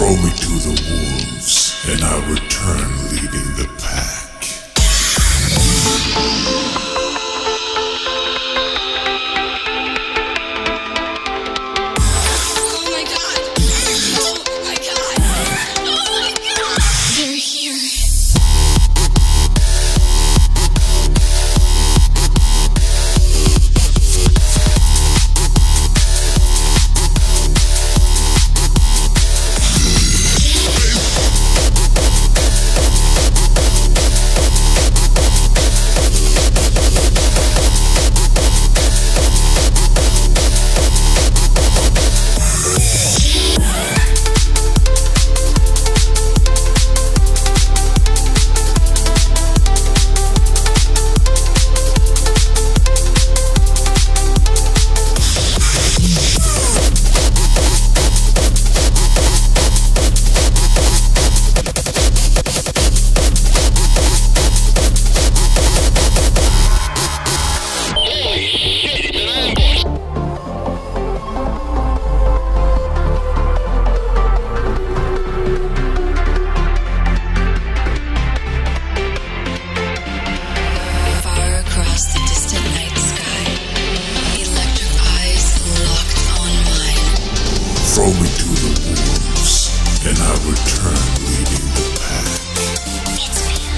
Throw me to the wolves, and I return leading the and I return leading the pack.